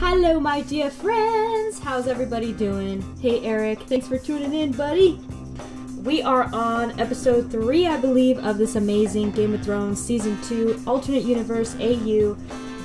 Hello, my dear friends! How's everybody doing? Hey, Eric, thanks for tuning in, buddy! We are on episode 3, I believe, of this amazing Game of Thrones Season 2 Alternate Universe AU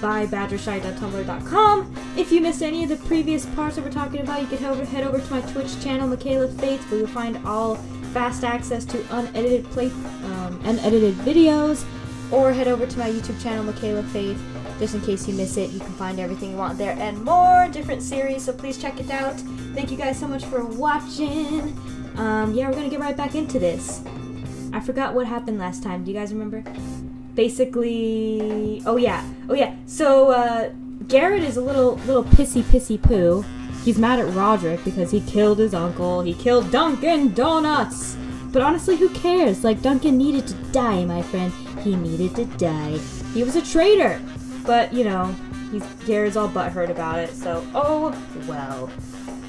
by badgershy.tumblr.com. If you missed any of the previous parts that we're talking about, you can head over, head over to my Twitch channel, Michaela Faith, where you'll find all fast access to unedited play, um, unedited videos, or head over to my YouTube channel, Michaela Faith, just in case you miss it. You can find everything you want there and more different series, so please check it out. Thank you guys so much for watching. Um, yeah, we're gonna get right back into this. I forgot what happened last time. Do you guys remember? Basically, oh yeah, oh yeah. So uh, Gared is a little little pissy pissy poo. He's mad at Rodrik because he killed his uncle. He killed Dunkin' Donuts. But honestly, who cares? Like Duncan needed to die, my friend. He needed to die. He was a traitor. But you know, he's Gared's all butthurt about it. So oh well.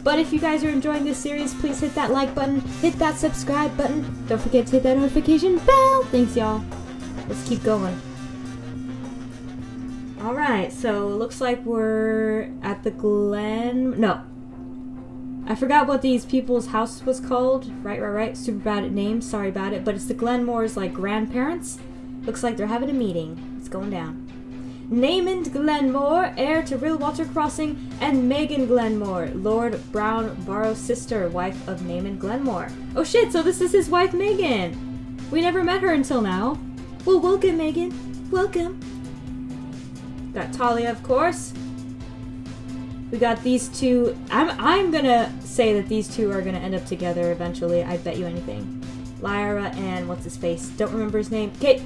But if you guys are enjoying this series, please hit that like button, hit that subscribe button. Don't forget to hit that notification bell. Thanks, y'all. Let's keep going. Alright, so looks like we're at the Glen. No. I forgot what these people's house was called. Right, right, right. Super bad at names. Sorry about it. But it's the Glenmore's, like, grandparents. Looks like they're having a meeting. It's going down. Namond Glenmore, heir to Rillwater Crossing, and Megan Glenmore, Lord Brown Barrow's sister, wife of Namond Glenmore. Oh shit, so this is his wife Megan. We never met her until now. Well, welcome, Megan. Welcome. Got Talia, of course. We got these two. I'm I'm gonna say that these two are gonna end up together eventually. I bet you anything. Lyra and what's his face? Don't remember his name. Okay,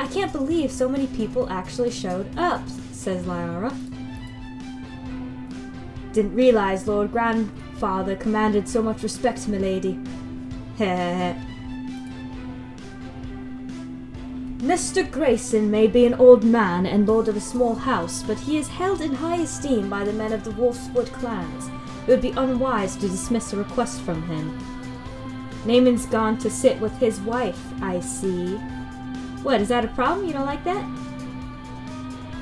I can't believe so many people actually showed up, says Lyra. Didn't realize Lord Grandfather commanded so much respect, milady. Heh. Mr. Grayson may be an old man and lord of a small house, but he is held in high esteem by the men of the Wolfswood clans. It would be unwise to dismiss a request from him. Namond's gone to sit with his wife, I see. What, is that a problem? You don't like that?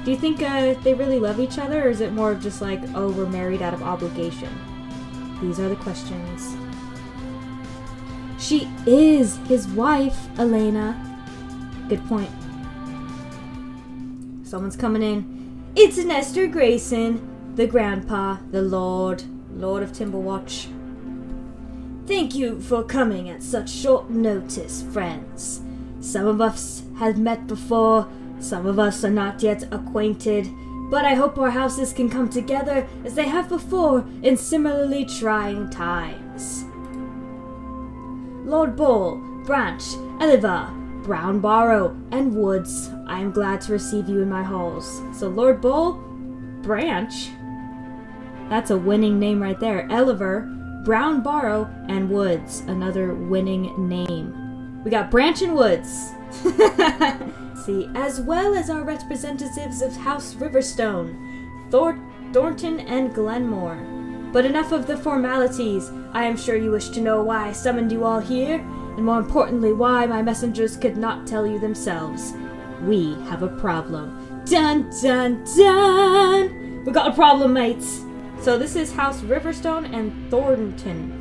Do you think uh, they really love each other, or is it more of just like, oh, we're married out of obligation? These are the questions. She is his wife, Elaena. Good point. Someone's coming in. It's Nestor Grayson, the grandpa, the lord, lord of Timberwatch. Thank you for coming at such short notice, friends. Some of us have met before, some of us are not yet acquainted, but I hope our houses can come together as they have before in similarly trying times. Lord Bull, Branch, Eliver, Brown Barrow, and Woods, I am glad to receive you in my halls. So Lord Bull, Branch, that's a winning name right there. Eliver, Brown Barrow, and Woods, another winning name. We got Branch and Woods. See, as well as our representatives of House Riverstone, Thor Thornton and Glenmore. But enough of the formalities. I am sure you wish to know why I summoned you all here, and more importantly, why my messengers could not tell you themselves. We have a problem. Dun dun dun! We got a problem, mates! So this is House Riverstone and Thornton.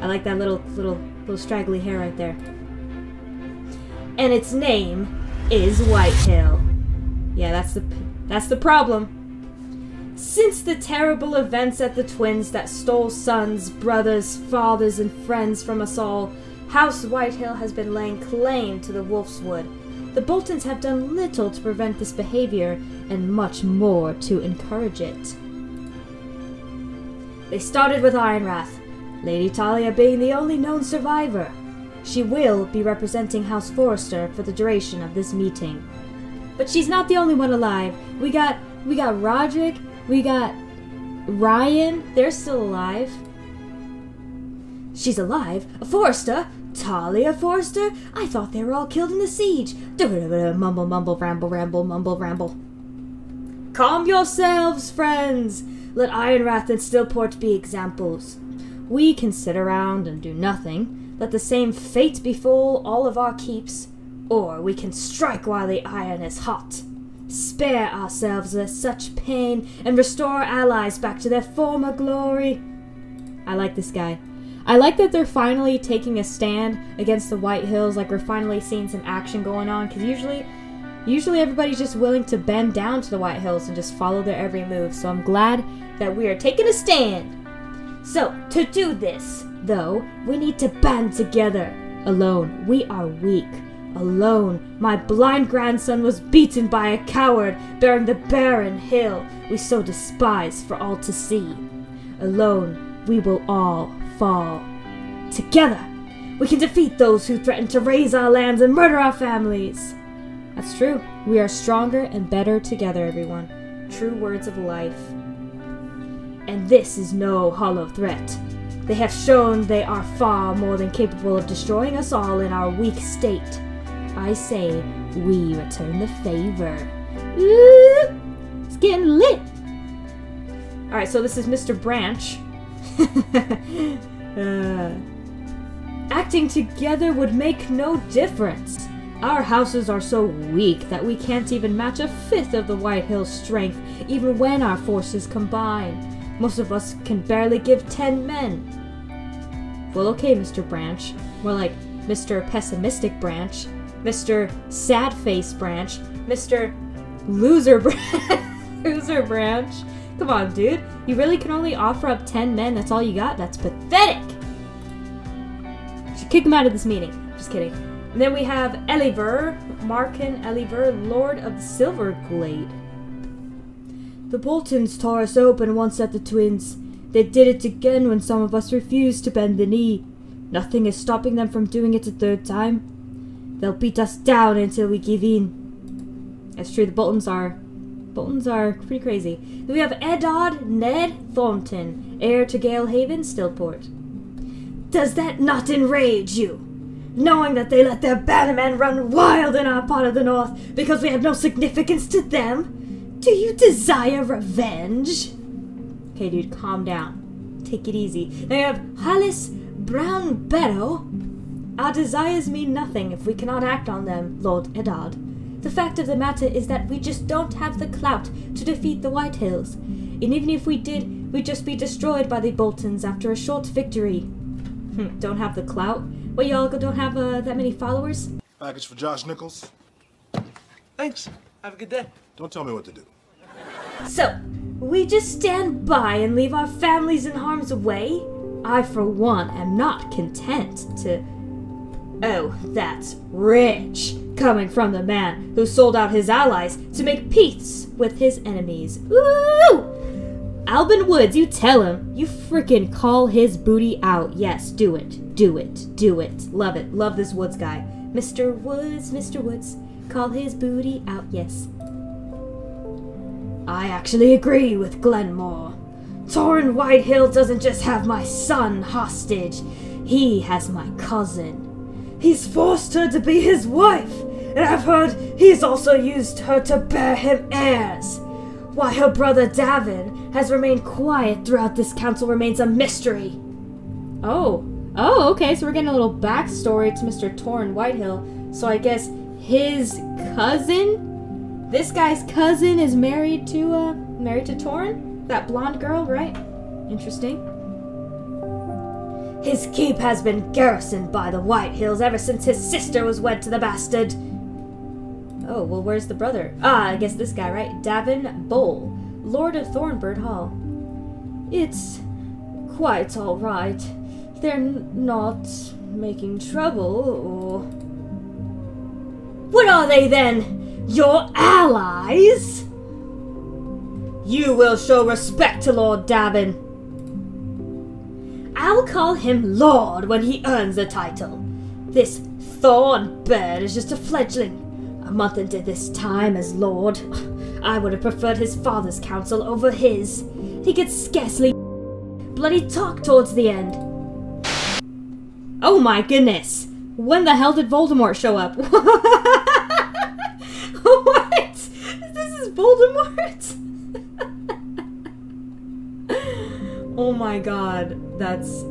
I like that little, little, little straggly hair right there. And its name is Whitehill. Yeah, that's the, that's the problem. Since the terrible events at the Twins that stole sons, brothers, fathers, and friends from us all, House Whitehill has been laying claim to the Wolf's Wood. The Boltons have done little to prevent this behavior, and much more to encourage it. They started with Ironrath, Lady Talia being the only known survivor. She will be representing House Forrester for the duration of this meeting. But she's not the only one alive. We got we got Rodrik, we got Ryan, they're still alive. She's alive? Forrester? Talia Forrester? I thought they were all killed in the siege. Mumble, mumble, ramble, ramble, mumble, ramble. Calm yourselves, friends! Let Ironrath and Stillport be examples. We can sit around and do nothing, let the same fate befall all of our keeps, or we can strike while the iron is hot. spare ourselves such pain, and restore our allies back to their former glory. I like this guy. I like that they're finally taking a stand against the White Hills, like we're finally seeing some action going on, because usually usually everybody's just willing to bend down to the White Hills and just follow their every move. So I'm glad that we are taking a stand. So, to do this, though, we need to band together. Alone, we are weak. Alone, my blind grandson was beaten by a coward bearing the barren hill we so despise for all to see. Alone, we will all fall. Together, we can defeat those who threaten to raze our lands and murder our families. That's true. We are stronger and better together, everyone. True words of life. And this is no hollow threat. They have shown they are far more than capable of destroying us all in our weak state. I say we return the favor. Ooh, it's getting lit. Alright, so this is Mr. Branch. uh, acting together would make no difference. Our houses are so weak that we can't even match a fifth of the White Hill's strength, even when our forces combine. Most of us can barely give ten men. Well, okay, Mr. Branch. More like Mr. Pessimistic Branch. Mr. Sad Face Branch, Mr. Loser Branch, Loser Branch. Come on, dude. You really can only offer up 10 men? That's all you got? That's pathetic! Should kick him out of this meeting. Just kidding. And then we have Eliver, Markin Eliver, Lord of the Silver Glade. The Boltons tore us open once at the Twins. They did it again when some of us refused to bend the knee. Nothing is stopping them from doing it a third time. They'll beat us down until we give in. That's true, the Boltons are Boltons are pretty crazy. We have Eddard Ned Thornton, heir to Galehaven, Stillport. Does that not enrage you? Knowing that they let their bannermen run wild in our part of the north because we have no significance to them? Do you desire revenge? Okay, dude, calm down. Take it easy. They have Hollis Brown Barrow, our desires mean nothing if we cannot act on them, Lord Eddard. The fact of the matter is that we just don't have the clout to defeat the White Hills. And even if we did, we'd just be destroyed by the Boltons after a short victory. Hmm, don't have the clout? Well, y'all don't have uh, that many followers? Package for Josh Nichols. Thanks. Have a good day. Don't tell me what to do. So, we just stand by and leave our families in harm's way? I, for one, am not content to Oh, that's rich! Coming from the man who sold out his allies to make peace with his enemies. Ooh! Albin Woods, you tell him. You freaking call his booty out. Yes, do it. Do it. Do it. Love it. Love this Woods guy. Mr. Woods, Mr. Woods, call his booty out. Yes. I actually agree with Glenmore. Torrin Whitehill doesn't just have my son hostage, he has my cousin. He's forced her to be his wife, and I've heard he's also used her to bear him heirs. Why her brother Davin has remained quiet throughout this council remains a mystery. Oh, oh, okay, so we're getting a little backstory to Mr. Torrin Whitehill. So I guess his cousin, this guy's cousin, is married to uh, married to Torrin, that blonde girl, right? Interesting. His keep has been garrisoned by the White Hills ever since his sister was wed to the bastard. Oh, well, where's the brother? Ah, I guess this guy, right? Davin Bowl, Lord of Thornbird Hall. It's quite all right. They're not making trouble, or... What are they, then? Your allies? You will show respect to Lord Davin. I'll call him Lord when he earns the title. This thorn bird is just a fledgling. A month into this time as Lord, I would have preferred his father's counsel over his. He could scarcely bloody talk towards the end. Oh my goodness! When the hell did Voldemort show up? what? This is Voldemort? oh my god. That's.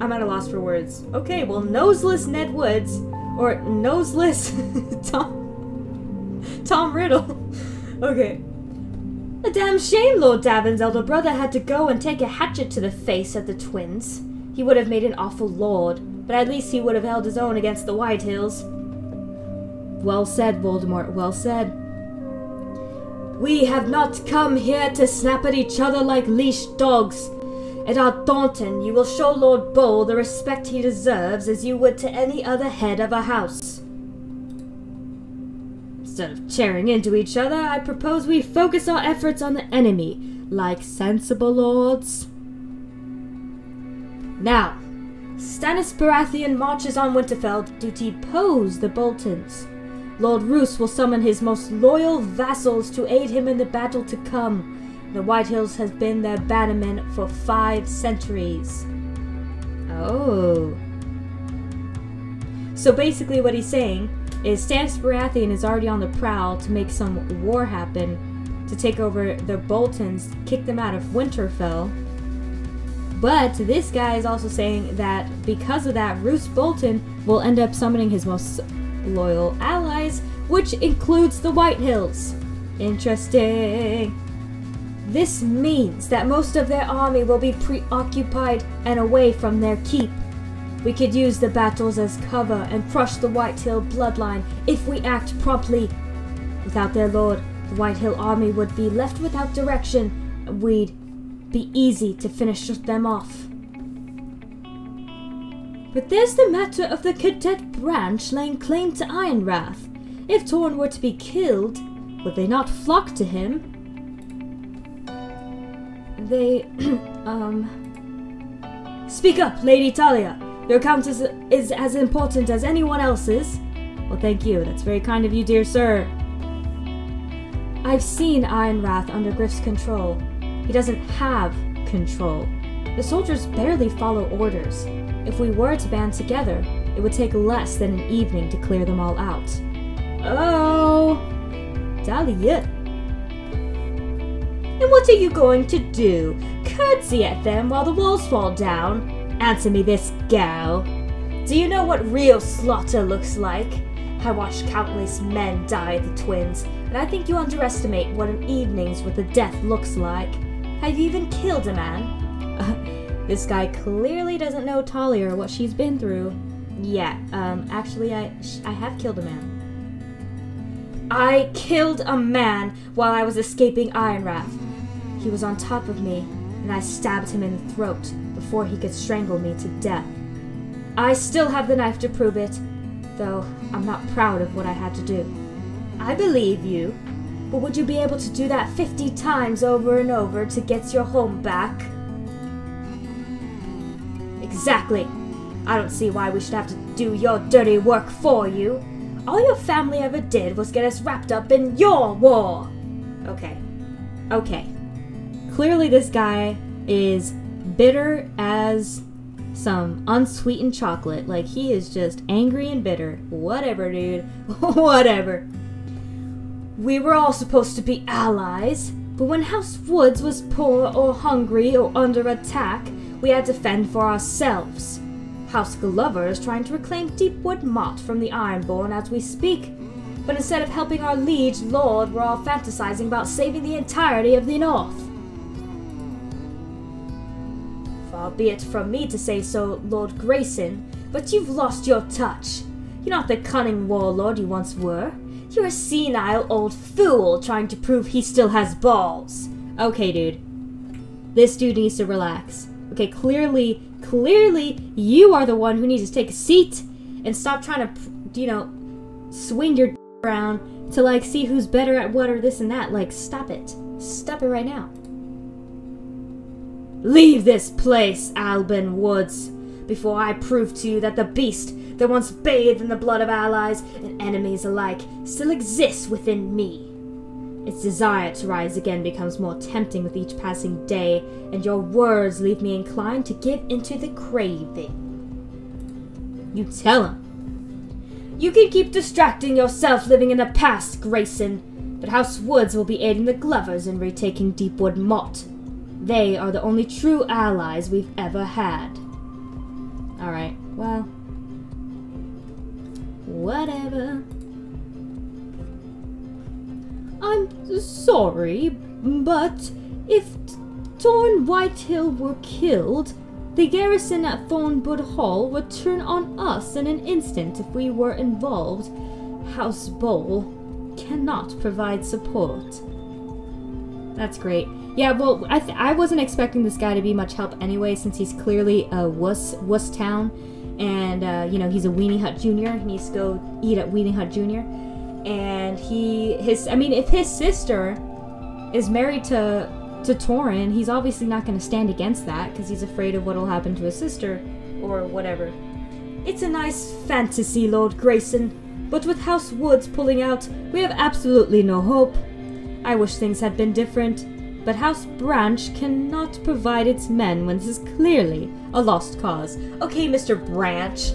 I'm at a loss for words. Okay, well, noseless Ned Woods, or noseless Tom. Tom Riddle. okay. A damn shame Lord Davin's elder brother had to go and take a hatchet to the face of the twins. He would have made an awful lord, but at least he would have held his own against the Whitehills. Well said, Voldemort, well said. We have not come here to snap at each other like leashed dogs. At our Thornton, you will show Lord Bull the respect he deserves as you would to any other head of a house. Instead of tearing into each other, I propose we focus our efforts on the enemy, like sensible lords. Now, Stannis Baratheon marches on Winterfell to depose the Boltons. Lord Roose will summon his most loyal vassals to aid him in the battle to come. The White Hills has been their bannerman for five centuries. Oh. So basically what he's saying is Stannis Baratheon is already on the prowl to make some war happen, to take over the Boltons, kick them out of Winterfell. But this guy is also saying that because of that, Roose Bolton will end up summoning his most loyal allies, which includes the White Hills. Interesting. This means that most of their army will be preoccupied and away from their keep. We could use the battles as cover and crush the Whitehill bloodline if we act promptly. Without their lord, the White Hill army would be left without direction, and we'd be easy to finish them off. But there's the matter of the cadet branch laying claim to Ironrath. If Torn were to be killed, would they not flock to him? They, um... Speak up, Lady Talia! Your account is, is as important as anyone else's. Well, thank you. That's very kind of you, dear sir. I've seen Ironrath under Gryff's control. He doesn't have control. The soldiers barely follow orders. If we were to band together, it would take less than an evening to clear them all out. Oh! Dahlia! And what are you going to do? Curtsy at them while the walls fall down? Answer me this, gal. Do you know what real slaughter looks like? I watched countless men die the twins, and I think you underestimate what an evening's with a death looks like. Have you even killed a man? This guy clearly doesn't know Talia or what she's been through. Yeah, um, actually, I, I have killed a man. I killed a man while I was escaping Iron Ironrath. He was on top of me, and I stabbed him in the throat before he could strangle me to death. I still have the knife to prove it, though I'm not proud of what I had to do. I believe you, but would you be able to do that 50 times over and over to get your home back? Exactly. I don't see why we should have to do your dirty work for you. All your family ever did was get us wrapped up in your war. Okay. Okay. Clearly, this guy is bitter as some unsweetened chocolate. Like, he is just angry and bitter. Whatever, dude. Whatever. We were all supposed to be allies, but when House Woods was poor or hungry or under attack, we had to fend for ourselves. House Glover is trying to reclaim Deepwood Motte from the Ironborn as we speak. But instead of helping our liege lord, we're all fantasizing about saving the entirety of the North. Far be it from me to say so, Lord Grayson, but you've lost your touch. You're not the cunning warlord you once were. You're a senile old fool trying to prove he still has balls. Okay, dude. This dude needs to relax. Okay, clearly, clearly, you are the one who needs to take a seat and stop trying to, you know, swing your around to like see who's better at what or this and that. Like, stop it. Stop it right now. Leave this place, Albin Woods, before I prove to you that the beast that once bathed in the blood of allies and enemies alike still exists within me. Its desire to rise again becomes more tempting with each passing day, and your words leave me inclined to give into the craving. You tell him. You can keep distracting yourself living in the past, Grayson, but House Woods will be aiding the Glovers in retaking Deepwood Motte. They are the only true allies we've ever had. Alright, well, whatever. I'm sorry, but if Torn Whitehill were killed, the garrison at Thornwood Hall would turn on us in an instant if we were involved. House Bowl cannot provide support. That's great. Yeah, well, I, I wasn't expecting this guy to be much help anyway, since he's clearly a wuss, wuss town, and, uh, you know, he's a Weenie Hut Jr. He needs to go eat at Weenie Hut Jr. And he, his, I mean, if his sister is married to, to Torin, he's obviously not going to stand against that, because he's afraid of what'll happen to his sister, or whatever. It's a nice fantasy, Lord Grayson, but with House Woods pulling out, we have absolutely no hope. I wish things had been different, but House Branch cannot provide its men when this is clearly a lost cause. Okay, Mr. Branch.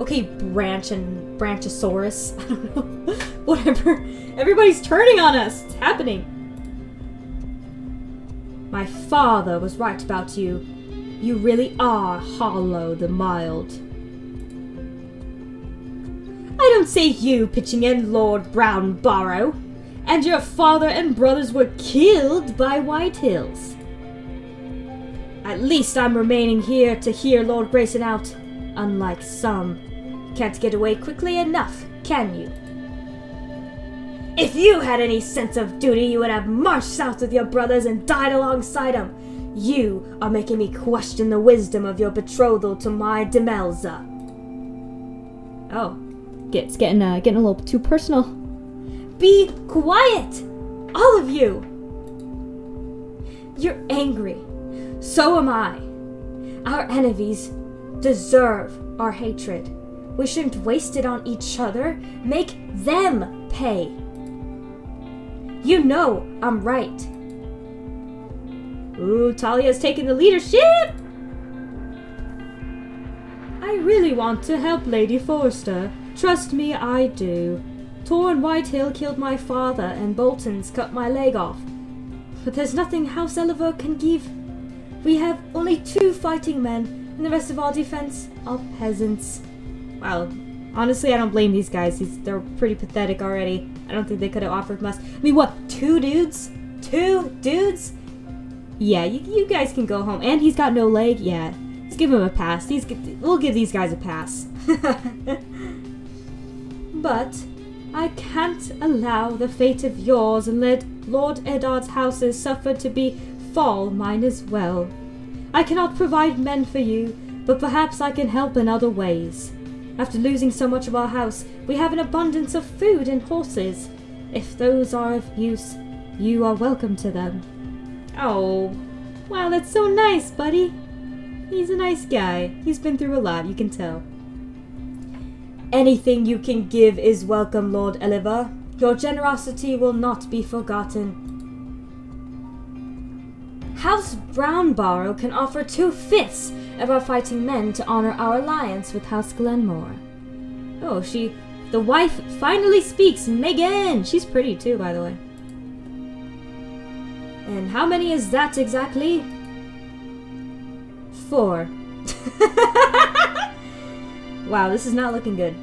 Okay, Branch and Branchosaurus. I don't know. Whatever. Everybody's turning on us. It's happening. My father was right about you. You really are Hollow the Mild. I don't say you pitching in Lord Brownbarrow and your father and brothers were killed by Whitehills. At least I'm remaining here to hear Lord Grayson out, unlike some. Can't get away quickly enough, can you? If you had any sense of duty, you would have marched south with your brothers and died alongside them. You are making me question the wisdom of your betrothal to my Demelza. Oh, it's getting uh, getting a little too personal. Be quiet! All of you! You're angry. So am I. Our enemies deserve our hatred. We shouldn't waste it on each other. Make them pay. You know I'm right. Ooh, Talia's taking the leadership! I really want to help Lady Forrester. Trust me, I do. Torn Whitehill killed my father, and Bolton's cut my leg off. But there's nothing House Eliver can give. We have only two fighting men, and the rest of our defense are peasants. Well, honestly, I don't blame these guys. They're pretty pathetic already. I don't think they could have offered much. I mean, what? Two dudes? Two dudes? Yeah, you, you guys can go home. And he's got no leg? Yeah. Let's give him a pass. These, we'll give these guys a pass. but I can't allow the fate of yours and let Lord Eddard's houses suffer to be fall mine as well. I cannot provide men for you, but perhaps I can help in other ways. After losing so much of our house, we have an abundance of food and horses. If those are of use, you are welcome to them. Oh, wow, that's so nice, buddy. He's a nice guy. He's been through a lot, you can tell. Anything you can give is welcome, Lord Eliver. Your generosity will not be forgotten. House Brownbarrow can offer two-fifths of our fighting men to honor our alliance with House Glenmore. Oh, she... The wife finally speaks, Megan! She's pretty too, by the way. And how many is that exactly? Four. wow, this is not looking good.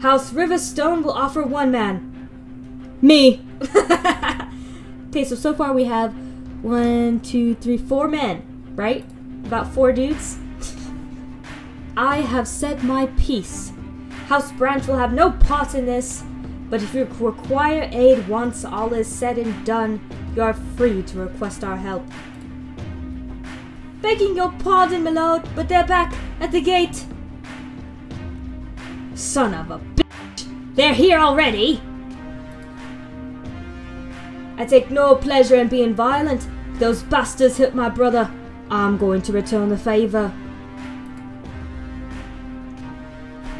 House Riverstone will offer one man. Me. okay, so so far we have one, two, three, four men, right? About four dudes. I have said my piece. House Branch will have no part in this, but if you require aid once all is said and done, you are free to request our help. Begging your pardon, my lord, but they're back at the gate. Son of a bitch! They're here already! I take no pleasure in being violent. Those bastards hit my brother. I'm going to return the favour.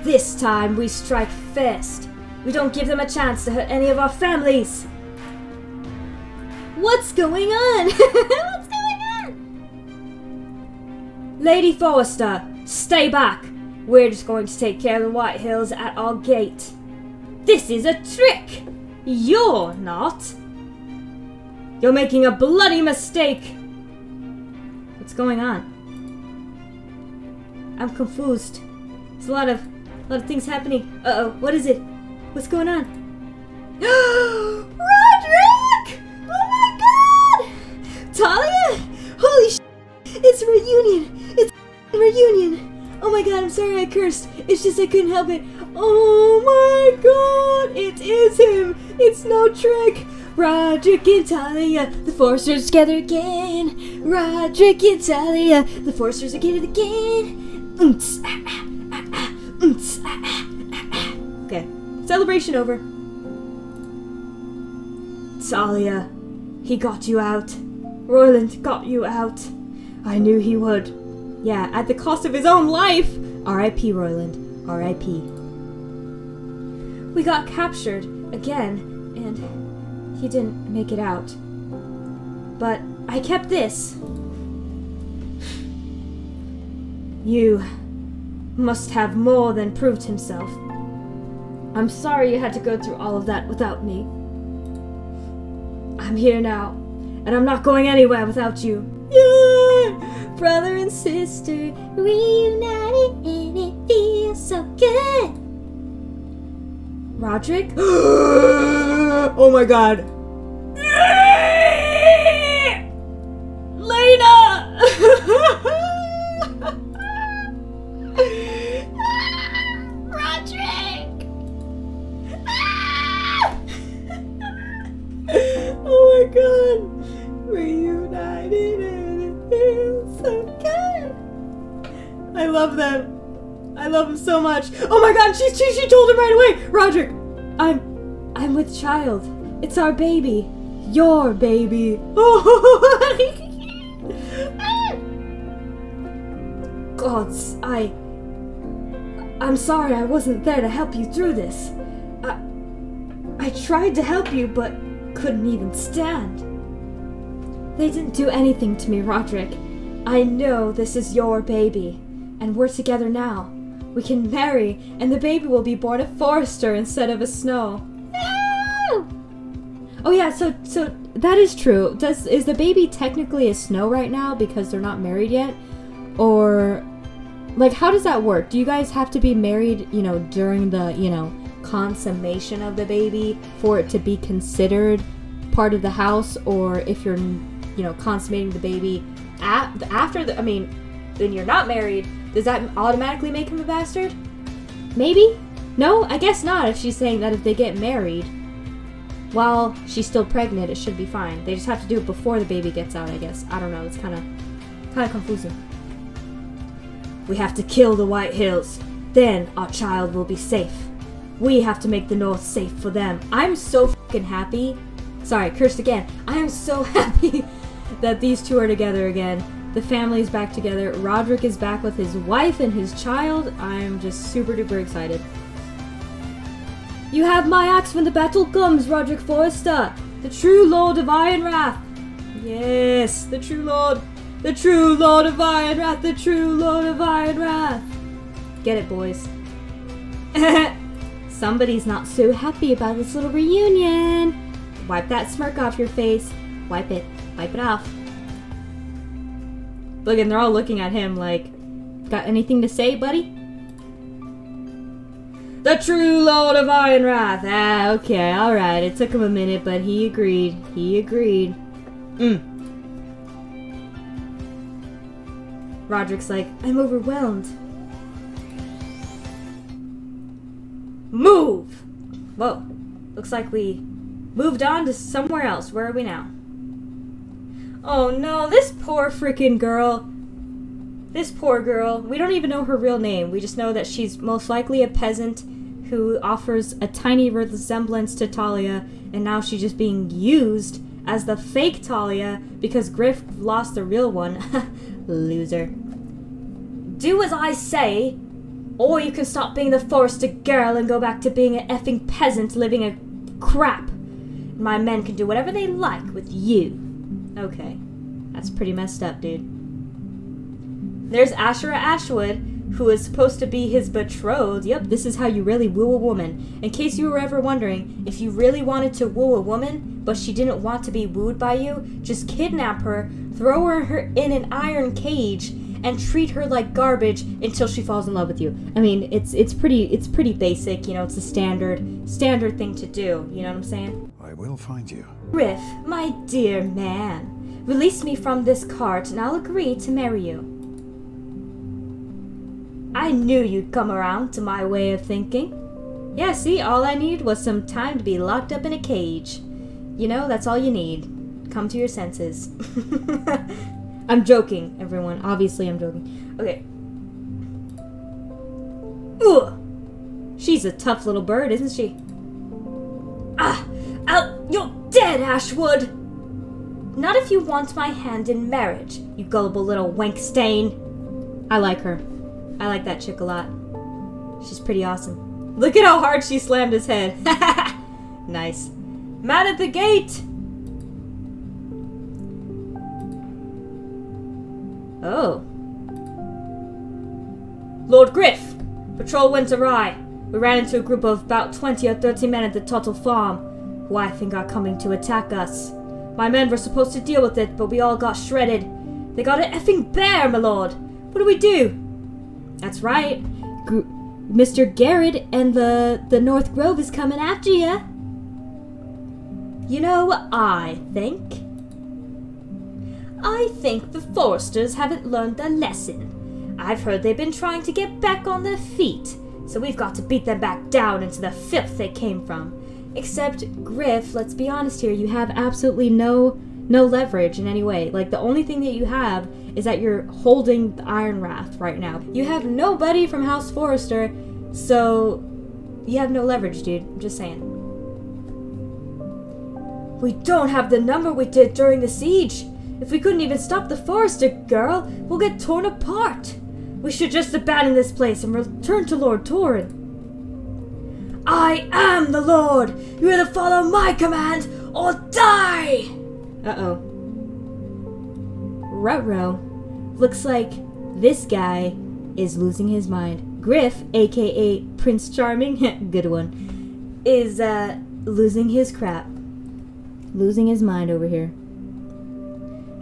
This time we strike first. We don't give them a chance to hurt any of our families. What's going on? What's going on? Lady Forrester, stay back. We're just going to take care of the White Hills at our gate. This is a trick! You're not! You're making a bloody mistake! What's going on? I'm confused. There's a lot of a lot of things happening. Uh-oh, what is it? What's going on? Rodrik! Oh my god! Talia? Holy sh! It's a reunion! It's a reunion! Oh my god, I'm sorry I cursed. It's just I couldn't help it. Oh my god! It is him! It's no trick! Rodrik and Talia, the Forresters together again. Rodrik and Talia, the Forresters together again. Okay, celebration over. Talia, he got you out. Royland got you out. I knew he would. Yeah, at the cost of his own life. R.I.P. Royland. R.I.P. We got captured again, and he didn't make it out. But I kept this. You must have more than proved himself. I'm sorry you had to go through all of that without me. I'm here now, and I'm not going anywhere without you. Yeah! Brother and sister reunited, and it feels so good. Rodrik? oh my god. Lena! Rodrik! oh my god. Reunited and it feels so good. I love them. I love them so much. Oh my god, she, she, she told him right away. Rodrik, I'm, I'm with child. It's our baby. Your baby. Gods, I, I'm sorry I wasn't there to help you through this. I, I tried to help you, but couldn't even stand. They didn't do anything to me, Rodrik. I know this is your baby, and we're together now. We can marry, and the baby will be born a Forrester instead of a Snow. No! Oh yeah, so so that is true. Does is the baby technically a Snow right now because they're not married yet, or like how does that work? Do you guys have to be married, you know, during the you know consummation of the baby for it to be considered part of the house, or if you're you know consummating the baby at, after the I mean, then you're not married does that automatically make him a bastard? Maybe? No, I guess not if she's saying that if they get married while she's still pregnant, it should be fine. They just have to do it before the baby gets out, I guess. I don't know, it's kind of kind of confusing. We have to kill the White Hills. Then our child will be safe. We have to make the North safe for them. I'm so fucking happy. Sorry, cursed again. I am so happy that these two are together again. The family's back together. Rodrik is back with his wife and his child. I'm just super duper excited. You have my axe when the battle comes, Rodrik Forrester, the true Lord of Ironrath. Yes, the true Lord, the true Lord of Ironrath, the true Lord of Ironrath. Get it, boys. Somebody's not so happy about this little reunion. Wipe that smirk off your face. Wipe it. Wipe it off. Look, and they're all looking at him like, got anything to say, buddy? The true Lord of Ironrath. Ah, okay, alright. It took him a minute, but he agreed. He agreed. Mm. Rodrik's like, I'm overwhelmed. Move! Whoa. Looks like we moved on to somewhere else. Where are we now? Oh no, this poor freaking girl. This poor girl. We don't even know her real name. We just know that she's most likely a peasant who offers a tiny resemblance to Talia, and now she's just being used as the fake Talia because Gryff lost the real one. Loser. Do as I say, or you can stop being the Forrester girl and go back to being an effing peasant living a crap. My men can do whatever they like with you. Okay. That's pretty messed up, dude. There's Ashura Ashwood, who is supposed to be his betrothed. Yep, this is how you really woo a woman. In case you were ever wondering, if you really wanted to woo a woman, but she didn't want to be wooed by you, just kidnap her, throw her in an iron cage, and treat her like garbage until she falls in love with you. I mean, it's it's pretty it's pretty basic, you know, it's a standard standard thing to do, you know what I'm saying? I will find you. Riff, my dear man, release me from this cart and I'll agree to marry you. I knew you'd come around to my way of thinking. Yeah, see, all I need was some time to be locked up in a cage. You know, that's all you need. Come to your senses. I'm joking, everyone. Obviously, I'm joking. Okay. Ugh! She's a tough little bird, isn't she? Ah! Out! You're dead, Ashwood! Not if you want my hand in marriage, you gullible little wank stain. I like her. I like that chick a lot. She's pretty awesome. Look at how hard she slammed his head. nice. Man at the gate! Oh. Lord Gryff! Patrol went awry. We ran into a group of about 20 or 30 men at the Tuttle Farm, who I think are coming to attack us. My men were supposed to deal with it, but we all got shredded. They got an effing bear, my lord! What do we do? That's right. Gr- Mr. Gared and the, the North Grove is coming after you. You know I think? I think the Forresters haven't learned their lesson. I've heard they've been trying to get back on their feet, so we've got to beat them back down into the filth they came from. Except, Gryff, let's be honest here, you have absolutely no no leverage in any way. Like the only thing that you have is that you're holding the Ironrath right now. You have nobody from House Forrester, so you have no leverage, dude. I'm just saying. We don't have the number we did during the siege. If we couldn't even stop the Forrester girl, we'll get torn apart. We should just abandon this place and return to Lord Torin. I am the Lord! You either follow my command or die! Uh oh. Rutro. Looks like this guy is losing his mind. Gryff, aka Prince Charming, good one, is uh, losing his crap. Losing his mind over here.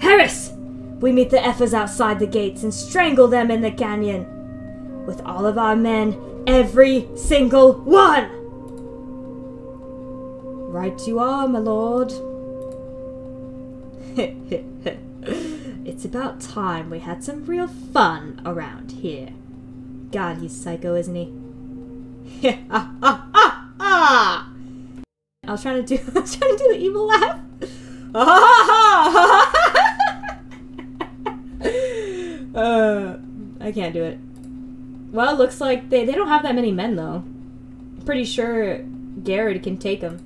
Harris! We meet the Effers outside the gates and strangle them in the canyon. With all of our men, every single one! Right you are, my lord. it's about time we had some real fun around here. God, he's psycho, isn't he? I was trying to do I was trying to do the evil laugh. uh, I can't do it. Well, looks like they, they don't have that many men though. Pretty sure Gared can take them.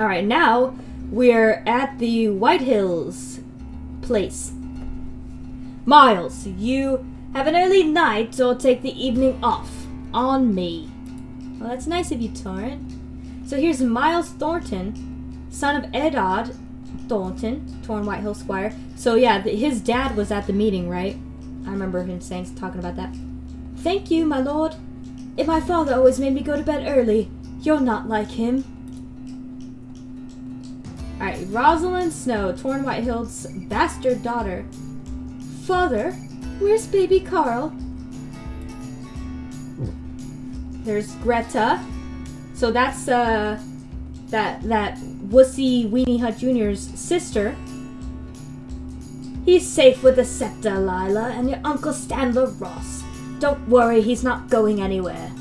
Alright, now we're at the White Hills place. Miles, you have an early night or take the evening off. On me. Well, that's nice of you, Torrin. So here's Miles Thornton, son of Eddard Thornton, Torrin Whitehill Squire. So yeah, the, his dad was at the meeting, right? I remember him saying, talking about that. Thank you, my lord. If my father always made me go to bed early, you're not like him. Alright, Rosalind Snow, Torn Whitehill's bastard daughter. Father, where's baby Carl? There's Greta. So that's uh that that wussy Weenie Hut Jr.'s sister. He's safe with the septa, Lila, and your Uncle Standler Ross. Don't worry, he's not going anywhere.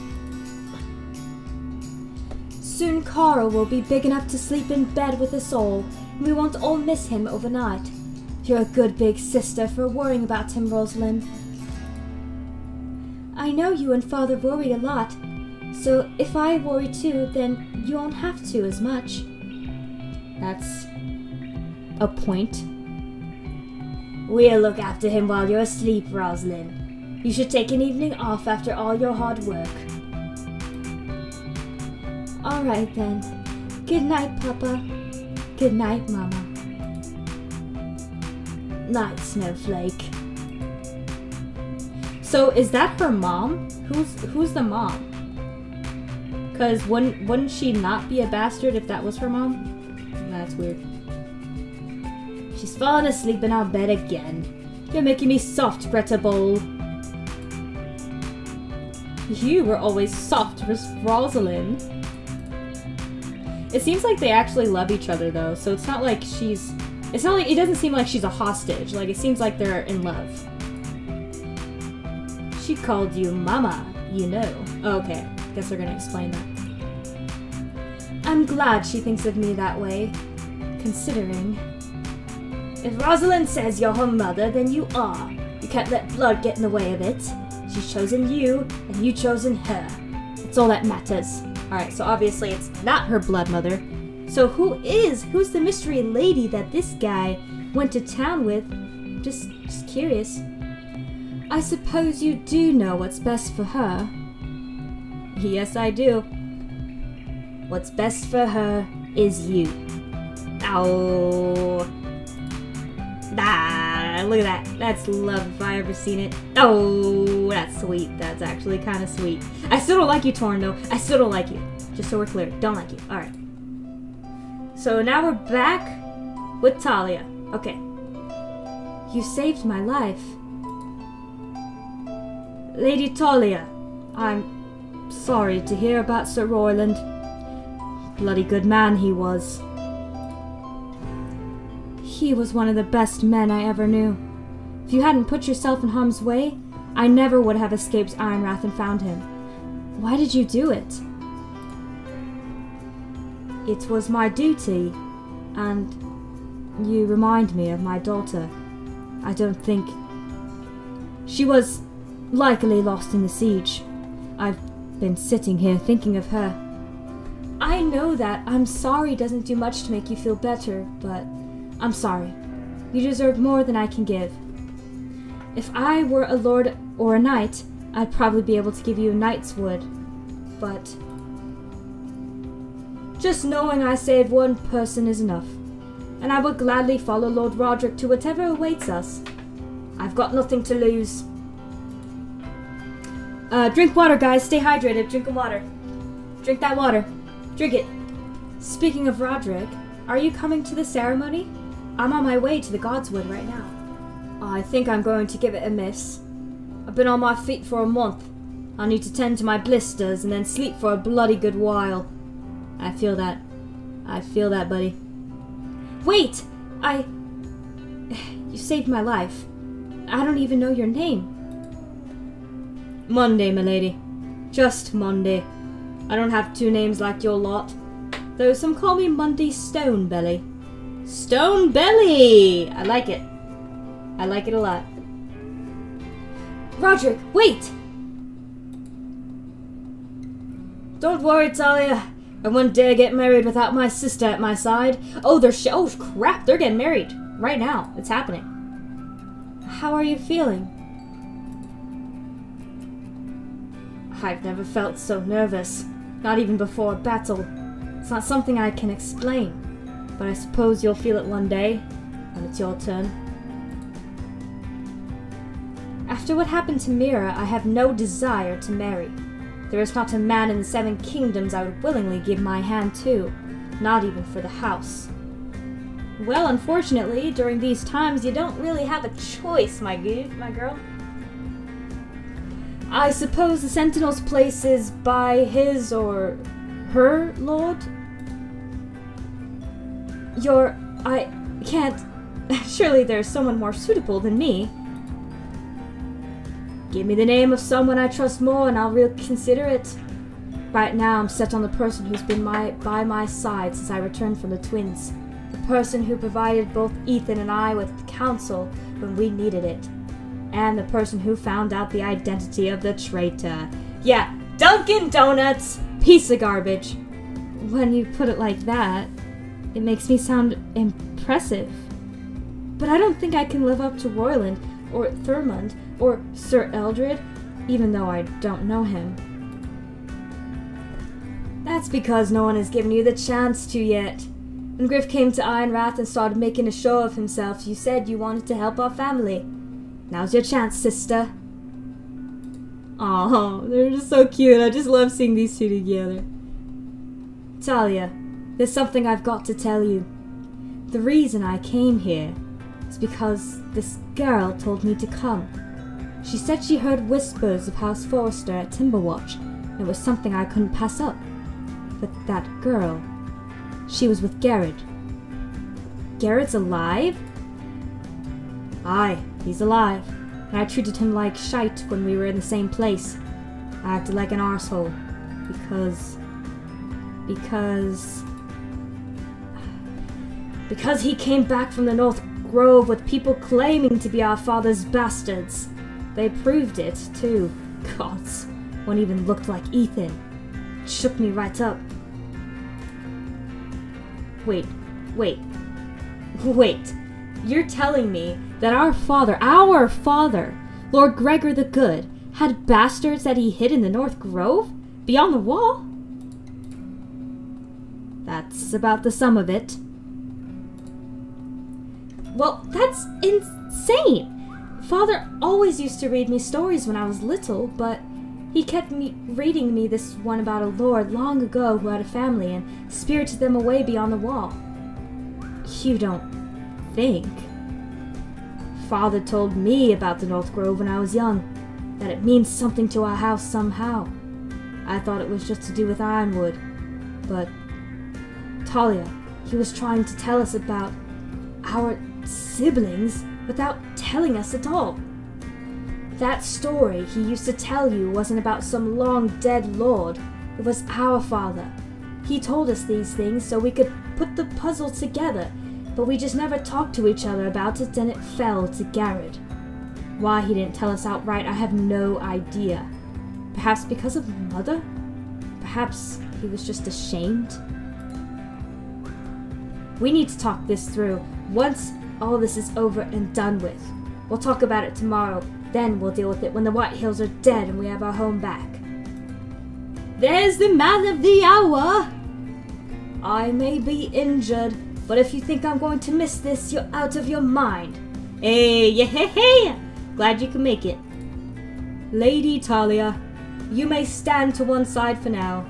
Soon Carl will be big enough to sleep in bed with us all, and we won't all miss him overnight. You're a good big sister for worrying about him, Rosalind. I know you and Father worry a lot, so if I worry too, then you won't have to as much. That's a point. We'll look after him while you're asleep, Rosalind. You should take an evening off after all your hard work. All right then. Good night, Papa. Good night, Mama. Night, Snowflake. So is that her mom? Who's who's the mom? Cause wouldn't wouldn't she not be a bastard if that was her mom? That's weird. She's fallen asleep in our bed again. You're making me soft, Bretta Bowl. You were always soft, Rosalind. It seems like they actually love each other though, so it's not like she's it's not like it doesn't seem like she's a hostage. Like it seems like they're in love. She called you mama, you know. Oh, okay. Guess they're gonna explain that. I'm glad she thinks of me that way, considering. If Rosalind says you're her mother, then you are. You can't let blood get in the way of it. She's chosen you, and you chosen her. That's all that matters. Alright, so obviously it's not her blood mother. So who is? Who's the mystery lady that this guy went to town with? Just, just curious. I suppose you do know what's best for her. Yes, I do. What's best for her is you. Ow. Oh. Look at that. That's love if I ever seen it. Oh, that's sweet. That's actually kind of sweet. I still don't like you, Torn, though. I still don't like you. Just so we're clear. Don't like you. Alright. So now we're back with Talia. Okay. You saved my life. Lady Talia, I'm sorry to hear about Sir Royland. Bloody good man he was. He was one of the best men I ever knew. If you hadn't put yourself in harm's way, I never would have escaped Ironrath and found him. Why did you do it? It was my duty, and you remind me of my daughter. I don't think... She was likely lost in the siege. I've been sitting here thinking of her. I know that I'm sorry doesn't do much to make you feel better, but I'm sorry. You deserve more than I can give. If I were a lord or a knight, I'd probably be able to give you a knight's wood. But just knowing I saved one person is enough. And I would gladly follow Lord Rodrik to whatever awaits us. I've got nothing to lose. Uh, drink water, guys. Stay hydrated. Drink water. Drink that water. Drink it. Speaking of Rodrik, are you coming to the ceremony? I'm on my way to the Godswood right now. I think I'm going to give it a miss. I've been on my feet for a month. I need to tend to my blisters and then sleep for a bloody good while. I feel that. I feel that, buddy. Wait! I... You saved my life. I don't even know your name. Monday, milady. Just Monday. I don't have two names like your lot. Though some call me Monday Stone Belly. Stone Belly! I like it. I like it a lot. Rodrik, wait! Don't worry, Talia. I wouldn't dare get married without my sister at my side. Oh, they're sh- oh crap! They're getting married right now. It's happening. How are you feeling? I've never felt so nervous. Not even before a battle. It's not something I can explain. But I suppose you'll feel it one day, when it's your turn. After what happened to Mira, I have no desire to marry. There is not a man in the Seven Kingdoms I would willingly give my hand to, not even for the house. Well, unfortunately, during these times, you don't really have a choice, my good, my girl. I suppose the Sentinel's place is by his or her lord? Your... I can't... Surely there's someone more suitable than me. Give me the name of someone I trust more and I'll reconsider it. Right now I'm set on the person who's been my, by my side since I returned from the twins. The person who provided both Ethan and I with counsel when we needed it. And the person who found out the identity of the traitor. Yeah, Dunkin' Donuts! Piece of garbage. When you put it like that, it makes me sound impressive. But I don't think I can live up to Royland or Thurmond or Sir Eldred, even though I don't know him. That's because no one has given you the chance to yet. When Gryff came to Ironrath and started making a show of himself, you said you wanted to help our family. Now's your chance, sister. Oh, they're just so cute. I just love seeing these two together. Talia, there's something I've got to tell you. The reason I came here is because this girl told me to come. She said she heard whispers of House Forrester at Timberwatch. and It was something I couldn't pass up. But that girl, she was with Gared. Gared's alive? Aye, he's alive. And I treated him like shite when we were in the same place. I acted like an arsehole. Because. Because. Because he came back from the North Grove with people claiming to be our father's bastards. They proved it, too. Gods, one even looked like Ethan. It shook me right up. Wait, wait, wait. You're telling me that our father, our father, Lord Gregor the Good, had bastards that he hid in the North Grove? Beyond the wall? That's about the sum of it. Well, that's insane! Father always used to read me stories when I was little, but he kept me reading me this one about a lord long ago who had a family and spirited them away beyond the wall. You don't think? Father told me about the North Grove when I was young, that it means something to our house somehow. I thought it was just to do with Ironwood, but Talia, he was trying to tell us about our siblings without telling us at all. That story he used to tell you wasn't about some long dead lord. It was our father. He told us these things so we could put the puzzle together, but we just never talked to each other about it and it fell to Gared. Why he didn't tell us outright, I have no idea. Perhaps because of Mother? Perhaps he was just ashamed? We need to talk this through. Once all this is over and done with. We'll talk about it tomorrow. Then we'll deal with it when the Whitehills are dead and we have our home back. There's the man of the hour! I may be injured, but if you think I'm going to miss this, you're out of your mind. Hey, yeah, hey, hey! Glad you can make it. Lady Talia, you may stand to one side for now.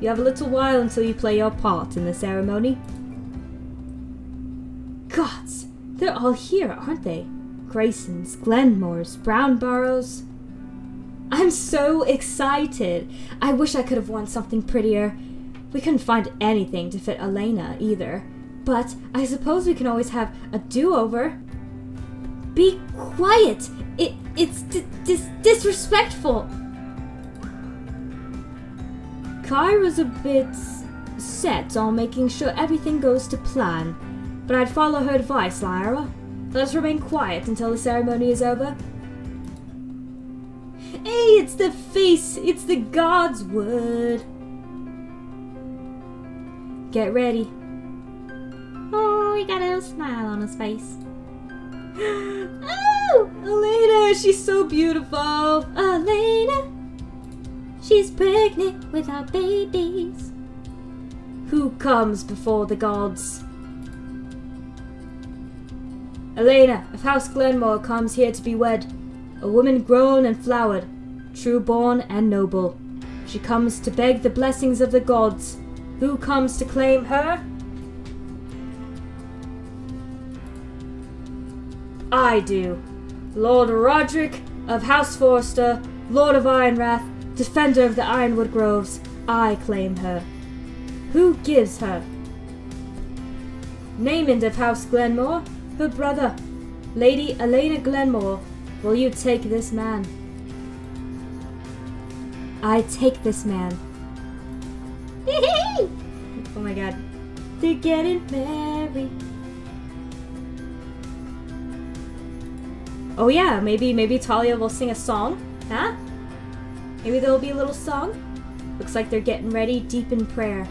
You have a little while until you play your part in the ceremony. Gods, they're all here, aren't they? Graysons, Glenmores, Brownbarrows. I'm so excited. I wish I could have worn something prettier. We couldn't find anything to fit Elaena either. But I suppose we can always have a do-over. Be quiet! It, it's dis disrespectful! Kyra's a bit set on making sure everything goes to plan. But I'd follow her advice, Lyra. Let us remain quiet until the ceremony is over. Hey, it's the feast! It's the Godswood! Get ready. Oh, he got a little smile on his face. oh, Elaena, she's so beautiful. Elaena, she's pregnant without babies. Who comes before the gods? Elaena of House Glenmore comes here to be wed, a woman grown and flowered, true born and noble. She comes to beg the blessings of the gods. Who comes to claim her? I do. Lord Rodrik of House Forrester, Lord of Ironrath, defender of the Ironwood Groves, I claim her. Who gives her? Namond of House Glenmore, her brother, Lady Elaena Glenmore, will you take this man? I take this man. oh my god. They're getting married. Oh yeah, maybe maybe Talia will sing a song, huh? Maybe there'll be a little song. Looks like they're getting ready deep in prayer.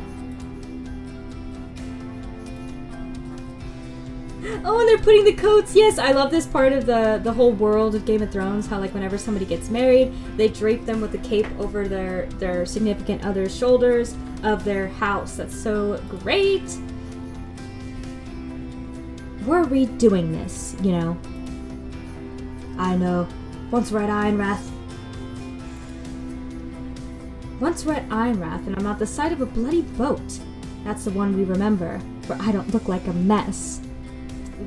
They're putting the coats. Yes, I love this part of the the whole world of Game of Thrones. How like whenever somebody gets married, they drape them with a cape over their their significant other's shoulders of their house. That's so great. Were We're redoing this, you know. I know. Once we're at Ironrath. Once we're at Ironrath and I'm at the side of a bloody boat. That's the one we remember, where I don't look like a mess.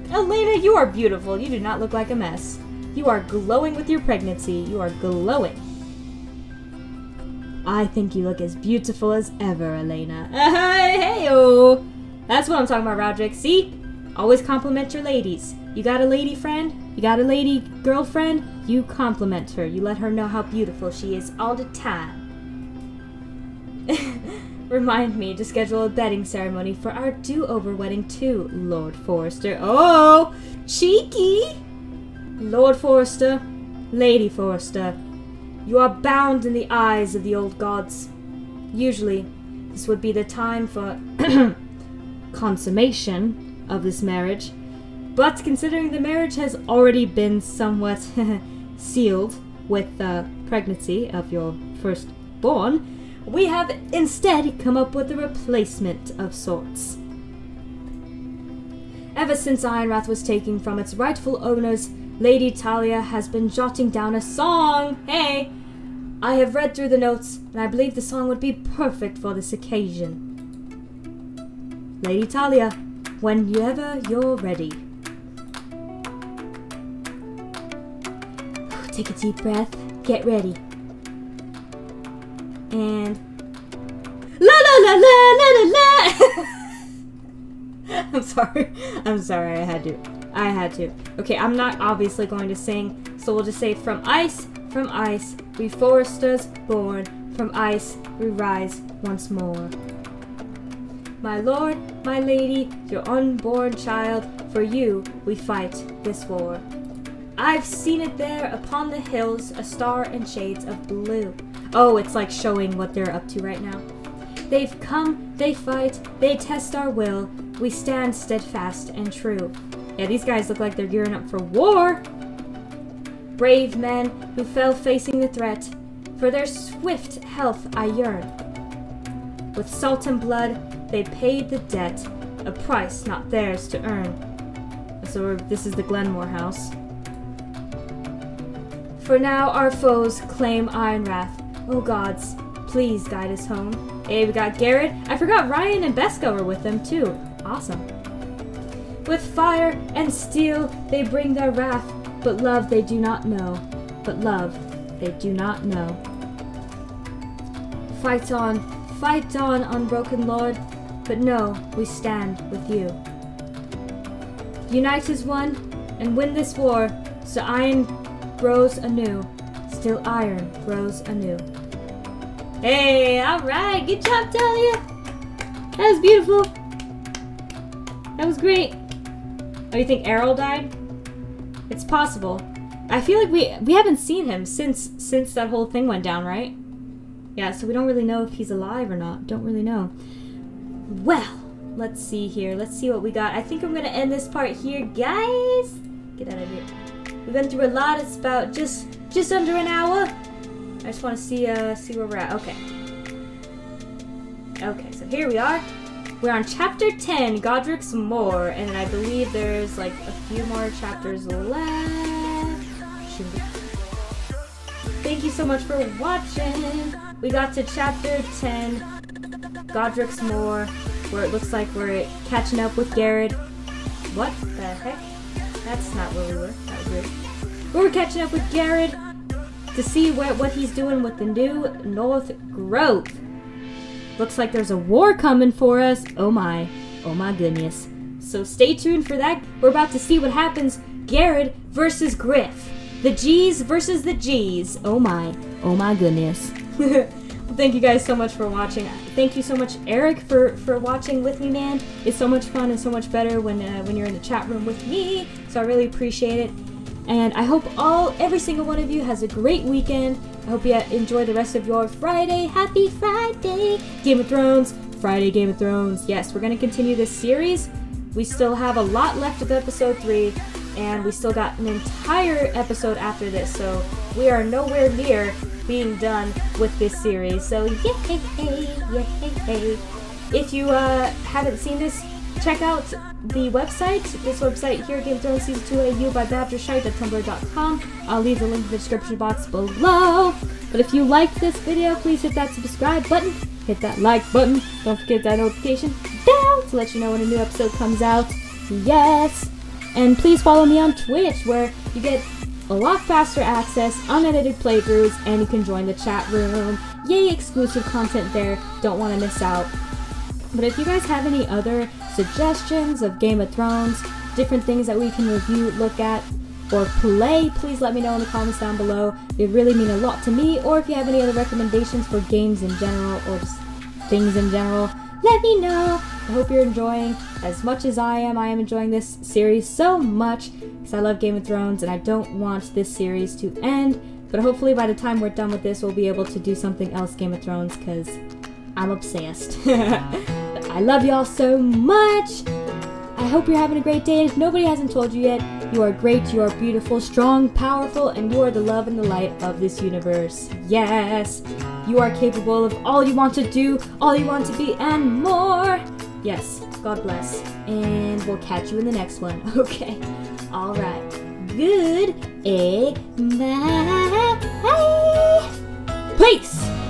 Elaena, you are beautiful. You do not look like a mess. You are glowing with your pregnancy. You are glowing. I think you look as beautiful as ever, Elaena. Hey, oh, That's what I'm talking about, Rodrik. See? Always compliment your ladies. You got a lady friend? You got a lady girlfriend? You compliment her. You let her know how beautiful she is all the time. Remind me to schedule a bedding ceremony for our do-over wedding too, Lord Forrester. Oh, cheeky! Lord Forrester, Lady Forrester, you are bound in the eyes of the old gods. Usually, this would be the time for consummation of this marriage. But considering the marriage has already been somewhat sealed with the pregnancy of your firstborn, we have instead come up with a replacement of sorts. Ever since Ironrath was taken from its rightful owners, Lady Talia has been jotting down a song. Hey! I have read through the notes, and I believe the song would be perfect for this occasion. Lady Talia, whenever you're ready. Take a deep breath, get ready. And la la la la la la la. I'm sorry. I'm sorry. I had to. I had to. Okay, I'm not obviously going to sing, so we'll just say from ice, from ice, we Forresters born, from ice we rise once more. My lord, my lady, your unborn child, for you we fight this war. I've seen it there upon the hills, a star in shades of blue. Oh, it's like showing what they're up to right now. They've come, they fight, they test our will. We stand steadfast and true. Yeah, these guys look like they're gearing up for war. Brave men who fell facing the threat. For their swift health I yearn. With salt and blood, they paid the debt, a price not theirs to earn. So this is the Glenmore house. For now our foes claim Ironrath. Oh gods, please guide us home. Hey, we got Gared. I forgot Ryon and Beskha were with them too. Awesome. With fire and steel they bring their wrath, but love they do not know. But love they do not know. Fight on, fight on, unbroken Lord, but no, we stand with you. Unite as one and win this war, so iron grows anew, still iron grows anew. Hey, alright, good job, Talia! That was beautiful. That was great. Oh, you think Errol died? It's possible. I feel like we we haven't seen him since since that whole thing went down, right? Yeah, so we don't really know if he's alive or not. Don't really know. Well, let's see here. Let's see what we got. I think I'm gonna end this part here, guys. Get out of here. We've been through a lot. It's about just just under an hour. I just want to see uh see where we're at. Okay. Okay, so here we are. We're on chapter 10, Godric's Moor, and I believe there's like a few more chapters left. Thank you so much for watching. We got to chapter 10, Godric's Moor, where it looks like we're catching up with Gared. What the heck? That's not where we were. We were catching up with Gared to see what, what he's doing with the new North Grove. Looks like there's a war coming for us. Oh my. Oh my goodness. So stay tuned for that. We're about to see what happens. Gared versus Gryff. The G's versus the G's. Oh my. Oh my goodness. Thank you guys so much for watching. Thank you so much, Eric, for, for watching with me, man. It's so much fun and so much better when uh, when you're in the chat room with me. So I really appreciate it. And I hope all, every single one of you has a great weekend. I hope you enjoy the rest of your Friday. Happy Friday! Game of Thrones. Friday Game of Thrones. Yes, we're going to continue this series. We still have a lot left of episode 3, and we still got an entire episode after this, so we are nowhere near being done with this series. So, yay! Yay! If you uh, haven't seen this, check out the website, this website here, Game of Thrones Season 2 AU by badgershite.tumblr.com. I'll leave the link in the description box below. But if you liked this video, please hit that subscribe button, hit that like button, don't forget that notification bell to let you know when a new episode comes out. Yes! And please follow me on Twitch, where you get a lot faster access, unedited playthroughs, and you can join the chat room. Yay, exclusive content there. Don't want to miss out. But if you guys have any other suggestions of Game of Thrones, different things that we can review, look at, or play, please let me know in the comments down below. It really mean a lot to me. Or if you have any other recommendations for games in general or just things in general, let me know. I hope you're enjoying as much as I am. I am enjoying this series so much because I love Game of Thrones and I don't want this series to end. But hopefully by the time we're done with this, we'll be able to do something else Game of Thrones because I'm obsessed. I love y'all so much. I hope you're having a great day. If nobody hasn't told you yet, you are great, you are beautiful, strong, powerful, and you are the love and the light of this universe. Yes, you are capable of all you want to do, all you want to be, and more. Yes, God bless. And we'll catch you in the next one. Okay. All right. Good. A bye. Peace.